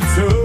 To.